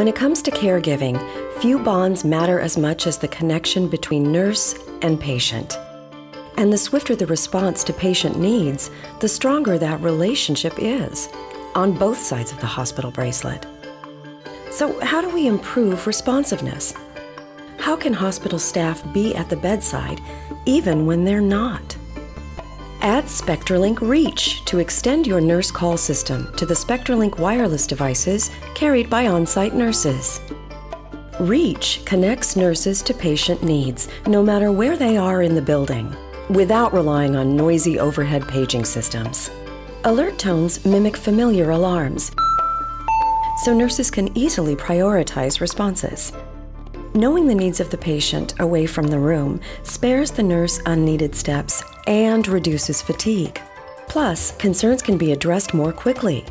When it comes to caregiving, few bonds matter as much as the connection between nurse and patient. And the swifter the response to patient needs, the stronger that relationship is on both sides of the hospital bracelet. So, how do we improve responsiveness? How can hospital staff be at the bedside even when they're not? Add SpectraLink Reach to extend your nurse call system to the SpectraLink wireless devices carried by on site nurses. Reach connects nurses to patient needs no matter where they are in the building without relying on noisy overhead paging systems. Alert tones mimic familiar alarms, so nurses can easily prioritize responses. Knowing the needs of the patient away from the room spares the nurse unneeded steps and reduces fatigue. Plus, concerns can be addressed more quickly.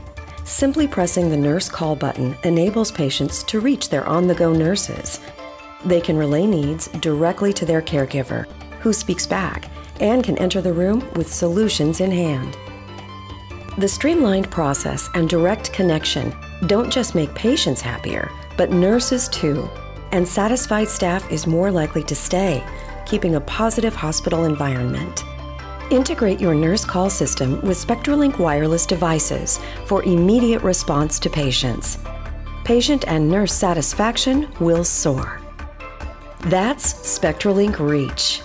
Simply pressing the nurse call button enables patients to reach their on the go nurses. They can relay needs directly to their caregiver, who speaks back and can enter the room with solutions in hand. The streamlined process and direct connection don't just make patients happier, but nurses too. And satisfied staff is more likely to stay, keeping a positive hospital environment. Integrate your nurse call system with SpectraLink wireless devices for immediate response to patients. Patient and nurse satisfaction will soar. That's SpectraLink Reach.